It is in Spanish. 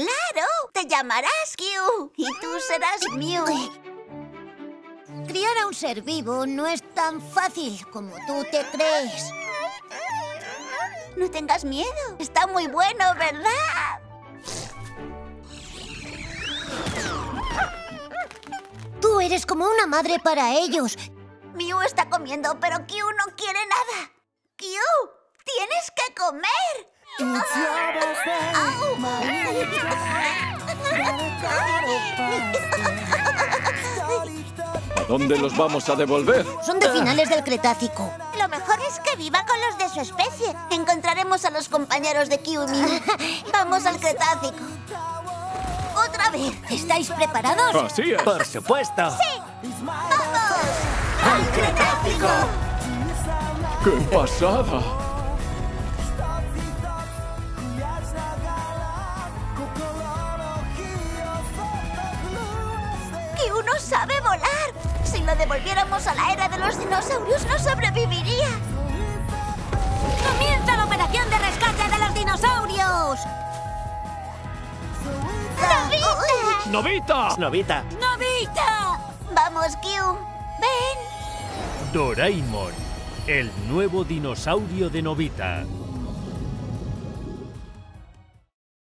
Claro, te llamarás Q y tú serás Mew. Criar a un ser vivo no es tan fácil como tú te crees. No tengas miedo. Está muy bueno, ¿verdad? Tú eres como una madre para ellos. Mew está comiendo, pero Q no quiere nada. Q, tienes que comer. ¿A dónde los vamos a devolver? Son de finales del Cretácico. Lo mejor es que viva con los de su especie. Encontraremos a los compañeros de Mew. Vamos al Cretácico. ¡Otra vez! ¿Estáis preparados? Así es. Por supuesto. ¡Vamos! ¡Al Cretácico! ¡Qué pasada! ¡Q no sabe volar! Si lo devolviéramos a la era de los dinosaurios, no sobreviviría. ¡Comienza la operación de rescate de los dinosaurios! ¡Novita! ¡Novita! Novita. ¡Novita! Vamos, Q. Ven. Doraemon, el nuevo dinosaurio de Novita.